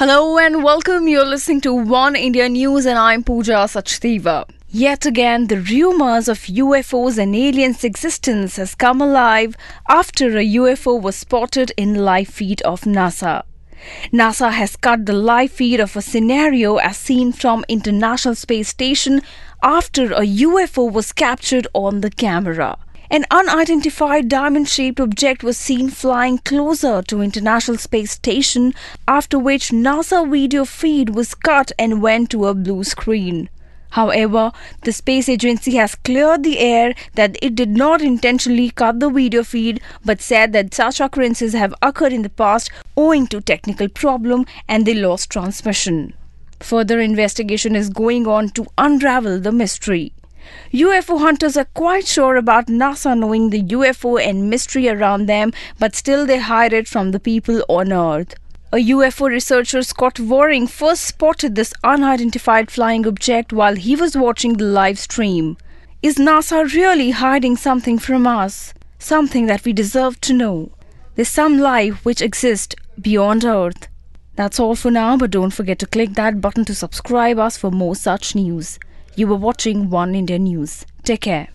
Hello and welcome. You're listening to One India News and I'm Pooja Sachdeva. Yet again, the rumors of UFOs and aliens' existence has come alive after a UFO was spotted in live feed of NASA. NASA has cut the live feed of a scenario as seen from International Space Station after a UFO was captured on the camera. An unidentified diamond-shaped object was seen flying closer to International Space Station after which NASA video feed was cut and went to a blue screen. However, the space agency has cleared the air that it did not intentionally cut the video feed but said that such occurrences have occurred in the past owing to technical problem and they lost transmission. Further investigation is going on to unravel the mystery. UFO hunters are quite sure about NASA knowing the UFO and mystery around them, but still they hide it from the people on Earth. A UFO researcher, Scott Waring, first spotted this unidentified flying object while he was watching the live stream. Is NASA really hiding something from us? Something that we deserve to know? There's some life which exists beyond Earth. That's all for now, but don't forget to click that button to subscribe us for more such news. You were watching One India News. Take care.